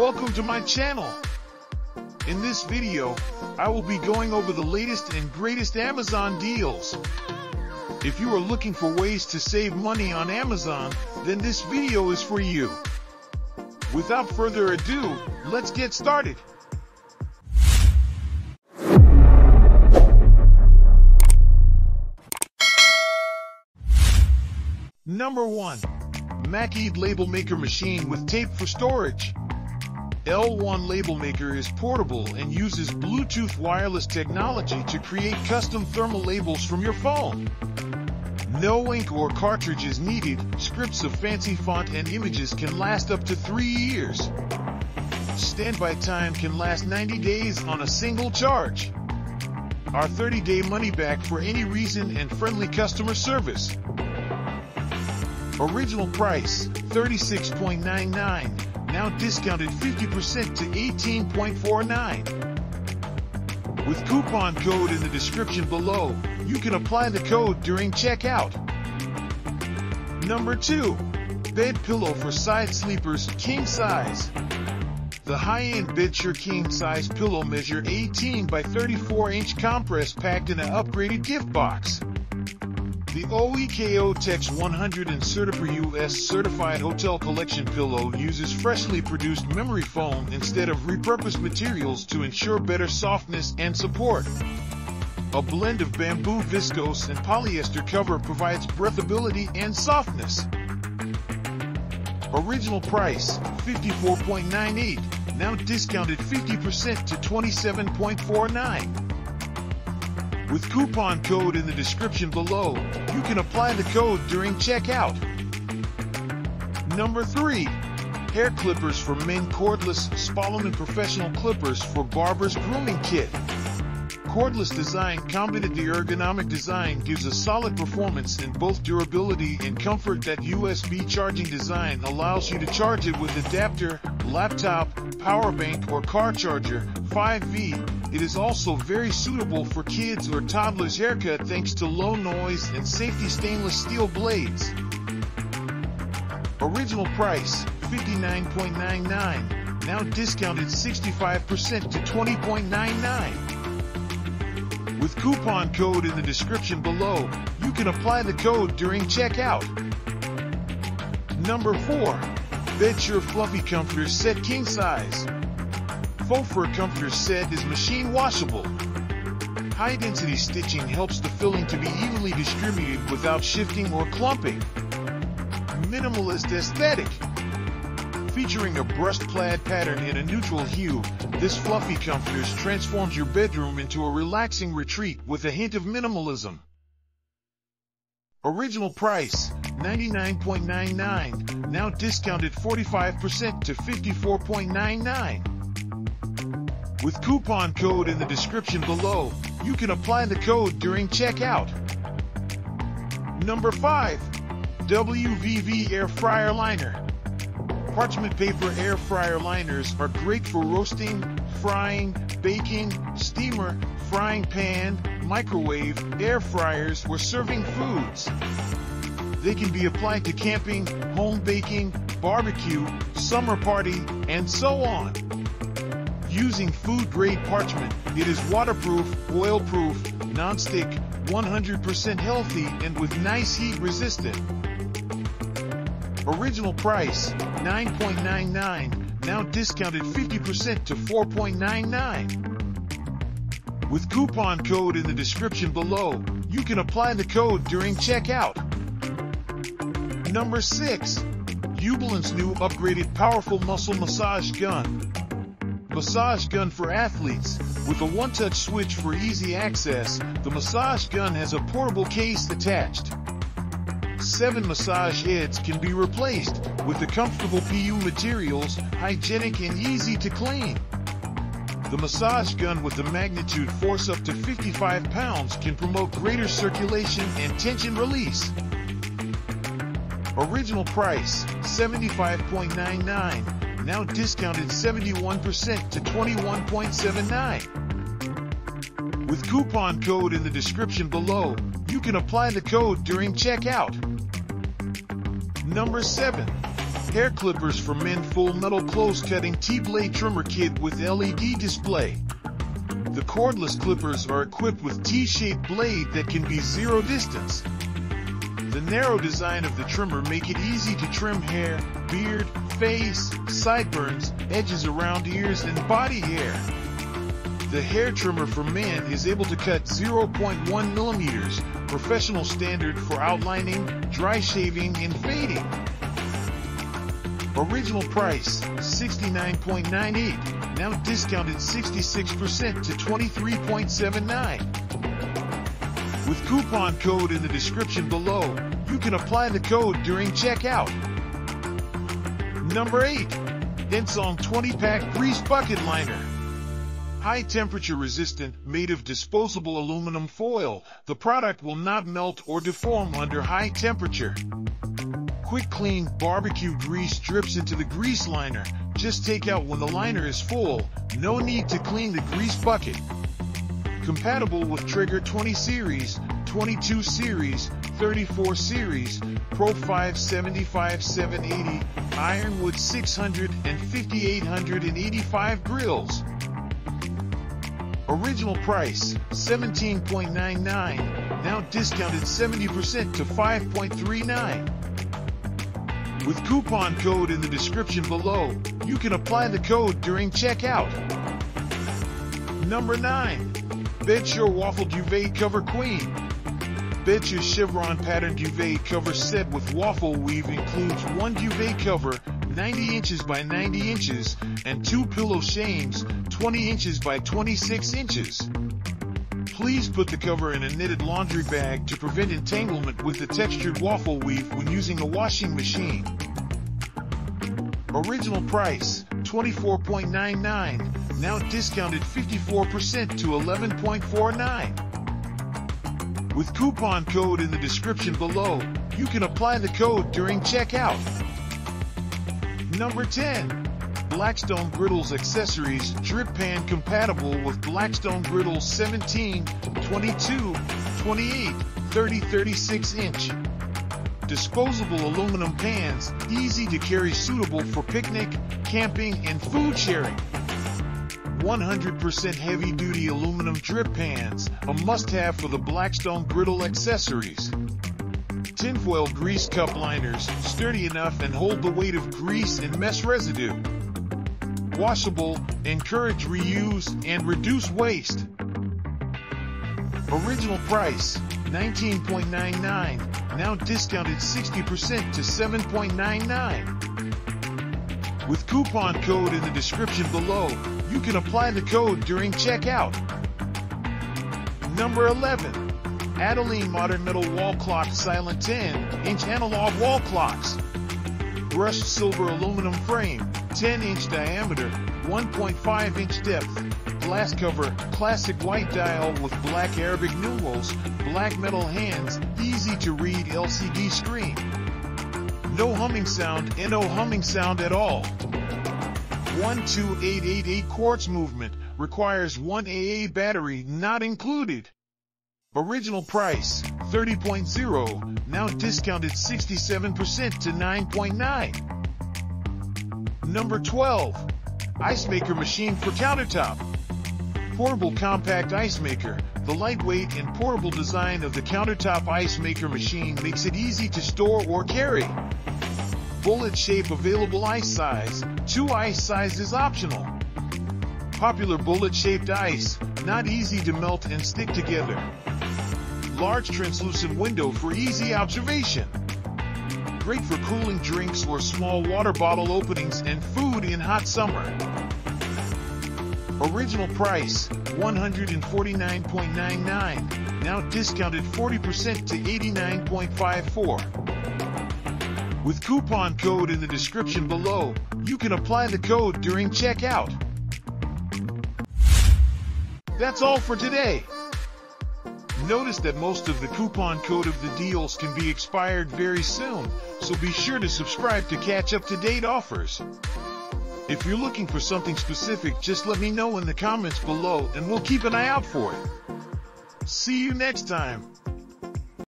Welcome to my channel. In this video, I will be going over the latest and greatest Amazon deals. If you are looking for ways to save money on Amazon, then this video is for you. Without further ado, let's get started. Number 1. Makeid Label Maker Machine with tape for storage. L1 Label Maker is portable and uses Bluetooth wireless technology to create custom thermal labels from your phone. No ink or cartridge is needed, scripts of fancy font and images can last up to 3 years. Standby time can last 90 days on a single charge. Our 30-day money back for any reason and friendly customer service. Original price, 36.99, now discounted 50% to 18.49. With coupon code in the description below, you can apply the code during checkout. Number 2. Bed pillow for side sleepers, king size. The high-end Bedsure king size pillow measure 18 by 34 inch compress packed in an upgraded gift box. The OEKO Tex 100 and Certipur US certified hotel collection pillow uses freshly produced memory foam instead of repurposed materials to ensure better softness and support. A blend of bamboo viscose and polyester cover provides breathability and softness. Original price, 54.98, now discounted 50% to 27.49. With coupon code in the description below, you can apply the code during checkout. Number 3. Hair clippers for men cordless Xpoliman professional clippers for barbers grooming kit. Cordless design combined the ergonomic design gives a solid performance in both durability and comfort that USB charging design allows you to charge it with adapter, laptop, power bank or car charger, 5V, it is also very suitable for kids or toddlers haircut thanks to low noise and safety stainless steel blades. Original price, $59.99, now discounted 65% to $20.99. With coupon code in the description below, you can apply the code during checkout. Number 4. Bedsure Fluffy Comforter Set King Size fur comforter set is machine washable. High density stitching helps the filling to be evenly distributed without shifting or clumping. Minimalist aesthetic. Featuring a brushed plaid pattern in a neutral hue, this fluffy comforter transforms your bedroom into a relaxing retreat with a hint of minimalism. Original price, $99.99, now discounted 45% to 54.99. With coupon code in the description below, you can apply the code during checkout. Number 5. WVV Air Fryer Liner. Parchment paper air fryer liners are great for roasting, frying, baking, steamer, frying pan, microwave, air fryers, or serving foods. They can be applied to camping, home baking, barbecue, summer party, and so on. Using food-grade parchment, it is waterproof, oil-proof, non-stick, 100% healthy, and with nice heat resistant. Original price, 9.99, now discounted 50% to 4.99. With coupon code in the description below, you can apply the code during checkout. Number 6. UBALANCE new upgraded powerful muscle massage gun. Massage gun for athletes. With a one-touch switch for easy access, the massage gun has a portable case attached. Seven massage heads can be replaced with the comfortable PU materials, hygienic and easy to clean. The massage gun with the magnitude force up to 55 pounds can promote greater circulation and tension release. Original price, 75.99 now discounted 71% to 21.79. With coupon code in the description below, you can apply the code during checkout. Number 7. Hair clippers for men full metal close cutting T-blade trimmer kit with LED display. The cordless clippers are equipped with T-shaped blade that can be zero distance. The narrow design of the trimmer make it easy to trim hair, beard, face, sideburns, edges around ears, and body hair. The hair trimmer for men is able to cut 0.1 millimeters, professional standard for outlining, dry shaving, and fading. Original price, $69.98, now discounted 66% to $23.79. With coupon code in the description below, you can apply the code during checkout. Number 8. Entsong 20-pack grease bucket liner. High temperature resistant, made of disposable aluminum foil, the product will not melt or deform under high temperature. Quick clean barbecue grease drips into the grease liner. Just take out when the liner is full. No need to clean the grease bucket. Compatible with Traeger 20 series, 22 series, 34 series, Pro 5 75 780, Ironwood 600 and 5885 grills. Original price, 17.99, now discounted 70% to 5.39. With coupon code in the description below, you can apply the code during checkout. Number 9. Bedsure Waffle Duvet Cover Queen. Bedsure Chevron Pattern Duvet Cover Set with Waffle Weave includes one duvet cover, 90 inches by 90 inches, and two pillow shames, 20 inches by 26 inches. Please put the cover in a knitted laundry bag to prevent entanglement with the textured waffle weave when using a washing machine. Original price, $24.99, now discounted 54% to $11.49. With coupon code in the description below, you can apply the code during checkout. Number 10. Blackstone Griddles accessories drip pan compatible with Blackstone Griddles 17, 22, 28, 30, 36 inch. Disposable aluminum pans, easy to carry suitable for picnic, camping, and food sharing. 100% heavy-duty aluminum drip pans, a must-have for the Blackstone Griddle accessories. Tinfoil grease cup liners, sturdy enough and hold the weight of grease and mess residue washable, encourage reuse, and reduce waste. Original price, $19.99, now discounted 60% to $7.99. With coupon code in the description below, you can apply the code during checkout. Number 11. Adeline Modern Metal Wall Clock Silent 10-inch analog wall clocks. Brushed silver aluminum frame, 10 inch diameter, 1.5 inch depth, glass cover, classic white dial with black Arabic numerals, black metal hands, easy to read LCD screen. No humming sound and no humming sound at all. 12888 quartz movement requires 1 AA battery not included. Original price 30.0, now discounted 67% to 9.9. Number 12. Ice Maker Machine for Countertop. Portable Compact Ice Maker. The lightweight and portable design of the countertop ice maker machine makes it easy to store or carry. Bullet shape available ice size. Two ice sizes optional. Popular bullet shaped ice, not easy to melt and stick together. Large translucent window for easy observation. Great for cooling drinks or small water bottle openings and food in hot summer. Original price, $149.99, now discounted 40% to $89.54. With coupon code in the description below, you can apply the code during checkout. That's all for today. Notice that most of the coupon code of the deals can be expired very soon, so be sure to subscribe to catch up-to-date offers. If you're looking for something specific, just let me know in the comments below and we'll keep an eye out for it. See you next time.